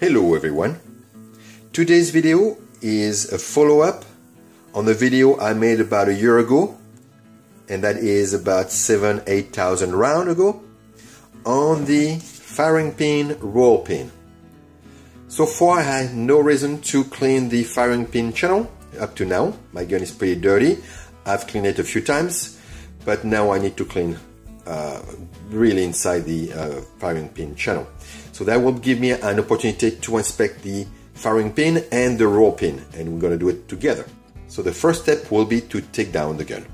Hello everyone. Today's video is a follow-up on the video I made about a year ago and that is about 7 8000 round ago on the firing pin roll pin. So far I had no reason to clean the firing pin channel up to now. My gun is pretty dirty. I've cleaned it a few times but now I need to clean uh, really inside the uh, firing pin channel. So that will give me an opportunity to inspect the firing pin and the roll pin and we're going to do it together. So the first step will be to take down the gun.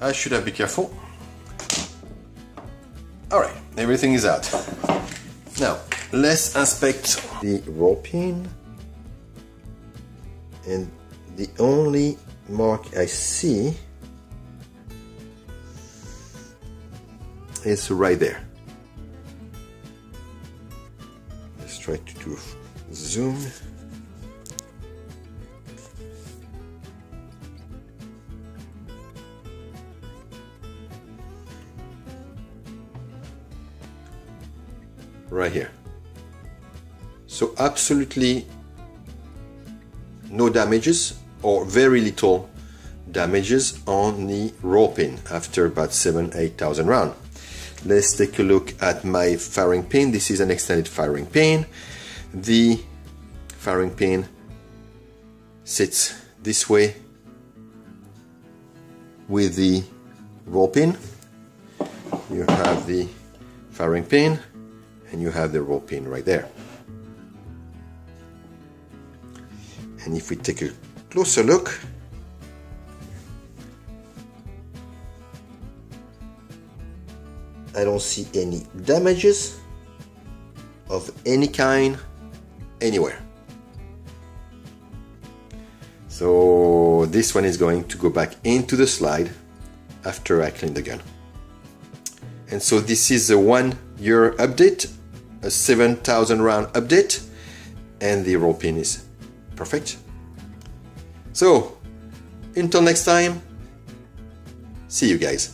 I should have be careful. Alright, everything is out. Now, let's inspect the roll pin. And the only mark I see is right there. Let's try to do zoom. Right here. So absolutely no damages or very little damages on the roll pin after about 7 8000 round. Let's take a look at my firing pin. This is an extended firing pin. The firing pin sits this way with the roll pin. You have the firing pin and you have the roll pin right there. And if we take a closer look, I don't see any damages of any kind anywhere. So this one is going to go back into the slide after I clean the gun. And so this is a one year update a 7000 round update and the roll pin is perfect. So until next time, see you guys.